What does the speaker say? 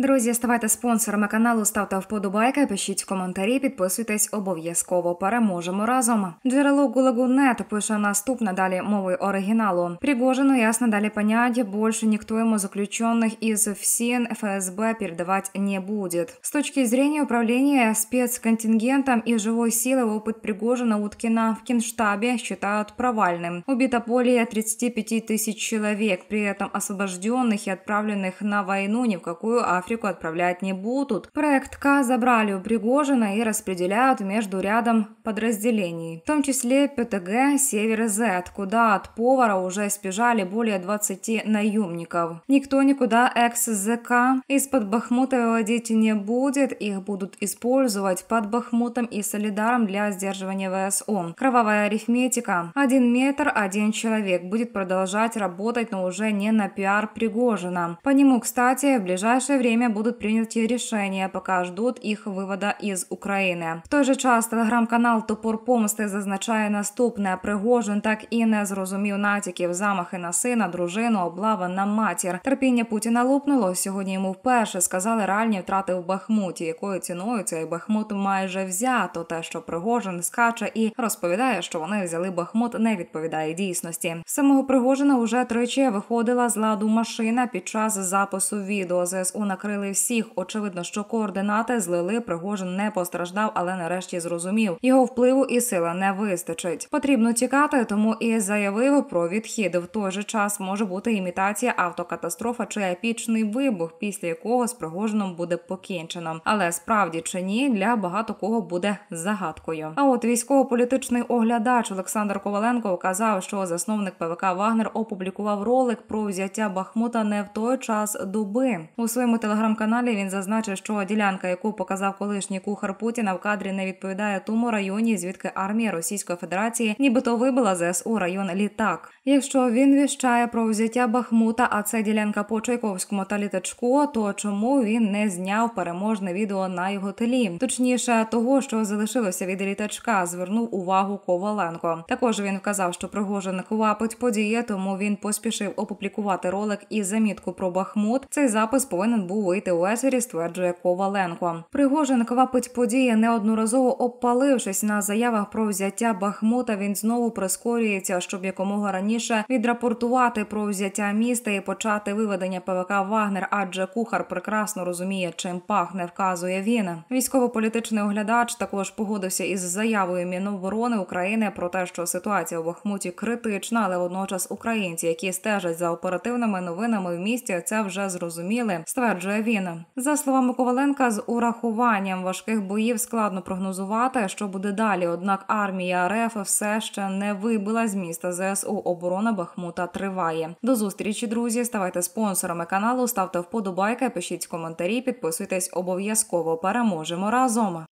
Друзі, ставайте спонсорами каналу, ставте вподобайки, пишіть коментарі, підписуйтесь обов'язково. Переможемо разом. Джерело Гулагу.нет пише наступне далі мовою оригіналу. Пригожину ясно дали понять, больше никто ему заключенных из ФСИН ФСБ передавать не будет. С точки зрения управления спецконтингентом и живой силы опыт Пригожина Уткина в Кинштабе считают провальным. Убито более 35 тысяч человек, при этом освобожденных и отправленных на войну ни в какую Африку отправлять не будут. Проект К забрали у Пригожина и распределяют между рядом подразделений, в том числе ПТГ «Север-З», куда от повара уже сбежали более 20 наемников. Никто никуда экс-ЗК из-под Бахмута выводить не будет, их будут использовать под Бахмутом и Солидаром для сдерживания ВСО. Кровавая арифметика. Один метр, один человек будет продолжать работать, но уже не на пиар Пригожина. По нему, кстати, в ближайшее время будут приняты решения, пока ждут их вывода из України. В той же час телеграм-канал Топор Помсти зазначає наступне: Пригожин так і не зрозумів натяків, замахи на сина, дружину, облава на матір. Терпіння Путіна лопнуло. Сьогодні йому вперше сказали реальні втрати в Бахмуті, якою ціною цей Бахмут майже взято. Те, що Пригожин скаче і розповідає, що вони взяли Бахмут, не відповідає дійсності. Самого Пригожина уже тричі виходила з ладу машина під час запису відео. ЗСУ накрили всіх. Очевидно, що координати злили. Пригожин не постраждав, але нарешті зрозумів. Його впливу і сила не вистачить. Потрібно тікати, тому і заявив про відхід. В той же час може бути імітація автокатастрофа чи епічний вибух, після якого з Пригожином буде покінчено. Але справді чи ні, для багато кого буде загадкою. А от військово-політичний оглядач Олександр Коваленко вказав, що засновник ПВК Вагнер опублікував ролик про взяття Бахмута не в той час доби. У своєму телеграм-каналі він зазначив, що ділянка, яку показав колишній кухар Путіна, в кадрі не відповідає тому районі, звідки армія Російської Федерації, нібито вибила ЗСУ район літак. Якщо він віщає про взяття Бахмута, а це ділянка по Чайковському та літачку, то чому він не зняв переможне відео на його телі? Точніше, того, що залишилося від літачка, звернув увагу Коваленко. Також він вказав, що Пригожин квапить події, тому він поспішив опублікувати ролик із замітку про Бахмут. Цей запис повинен був вийти у есері, стверджує Коваленко. Пригожин квапить події, неодноразово обпалившись на заявах про взяття Бахмута. Він знову прискорюється, щоб якомога раніше відрапортувати про взяття міста і почати виведення ПВК Вагнер, адже кухар прекрасно розуміє, чим пахне, вказує він. Військово-політичний оглядач також погодився із заявою Міноборони України про те, що ситуація у Бахмуті критична, але водночас українці, які стежать за оперативними новинами в місті, це вже зрозуміли. Стверджує він. За словами Коваленка, з урахуванням важких боїв складно прогнозувати, що буде далі. Однак армія РФ все ще не вибила з міста ЗСУ. Оборона Бахмута триває. До зустрічі, друзі. Ставайте спонсорами каналу, ставте вподобайки, пишіть коментарі, підписуйтесь обов'язково. Переможемо разом.